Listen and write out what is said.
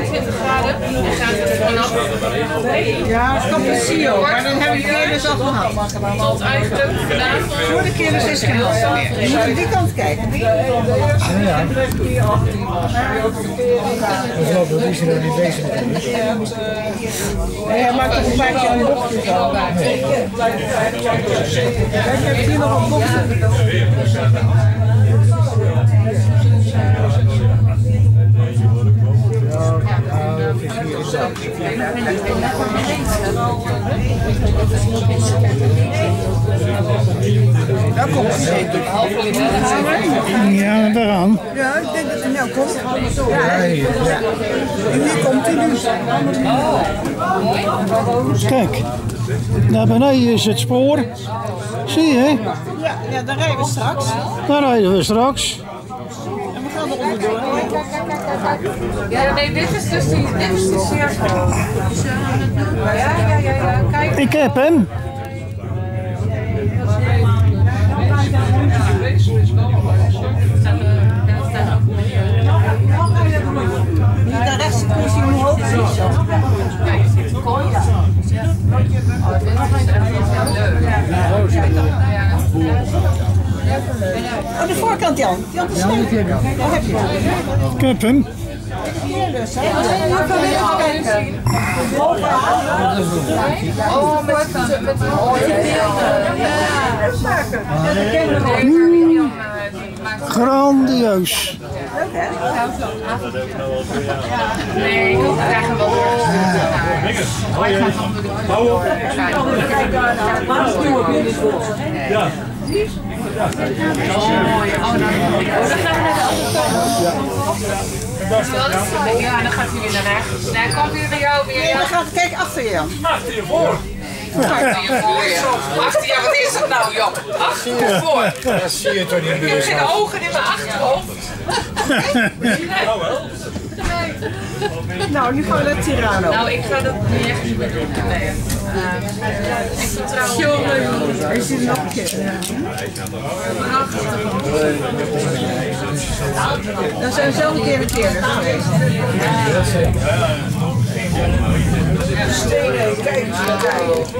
is 23 graden. We gaan er vanaf. Ja, het Cappuccino, maar dan heb ik kennis al gehad. Tot eigenlijk vanavond. Voor de kennis is geen last meer. Je moet aan die kant kijken. Dat loopt dat is er nog niet bezig natuurlijk. Hij maakt toch een paar keer een bochtje zo. Kijk, je hebt hier nog een bochtje. Daar komt hij. Ja, daaraan. Ja, ik denk dat hij nou komt. Ja. En hier komt hij nu. Kijk, daar beneden is het spoor. Zie je? Ja, ja, daar rijden we straks. Daar rijden we straks. En we gaan er onderdoor. Ja, nee, dit is dus die, dit is de cirkel. Ja, ja, ja, ja. Kijk. Ik heb hem. Is. Kijk, kooi. Oh, dit is echt leuk. Oh, de voorkant Jan. Jan, de snel. Daar heb je hem. Ik heb hem. Dus, hè. Oh, met. Ja. Mm, grandieus. Nee, wel Oh, ik de Ja. Oh, mooi. Oh, dan dan gaan we naar de andere kant. Ja, dan gaat hij weer naar rechts. Nee, komt weer bij jou weer. Nee, Ja, we gaan, kijk achter je. Achter je voor. Achter je, wat is het nou, joh? Achter je voor. Dat zie je toch niet Ik heb geen ogen in mijn achterhoofd. Nou wel. Nou, nu gaan we naar Tirano. Nou, ik ga dat niet echt niet meer doen. Nee. Uh, ik vertrouw Jongen, zit nog een keer. Dan zijn we zelf een keer een keer geweest. Stenen, kijk eens.